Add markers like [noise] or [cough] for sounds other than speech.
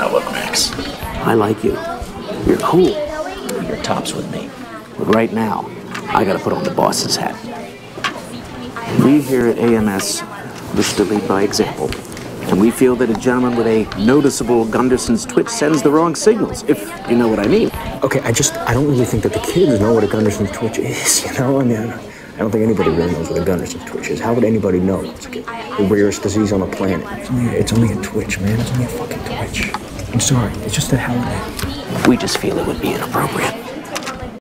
Now look, Max. I like you. You're cool. You're tops with me. But right now, I gotta put on the boss's hat. We here at AMS wish to lead by example. And we feel that a gentleman with a noticeable Gunderson's twitch sends the wrong signals, if you know what I mean. Okay, I just, I don't really think that the kids know what a Gunderson's twitch is, [laughs] you know? I mean, I don't think anybody really knows what a Gunderson's twitch is. How would anybody know? It's like the rarest disease on the planet. It's only, it's only a twitch, man. It's only a fucking twitch. I'm sorry. It's just a holiday. We just feel it would be inappropriate.